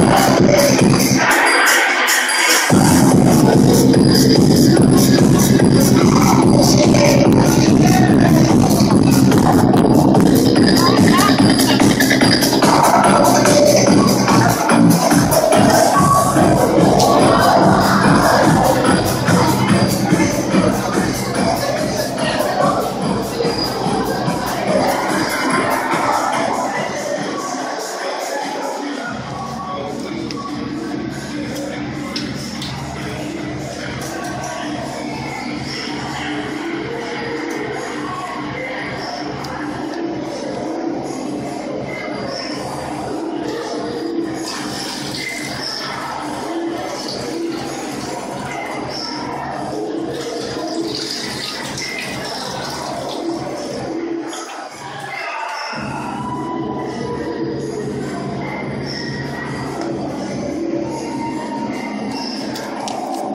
happens.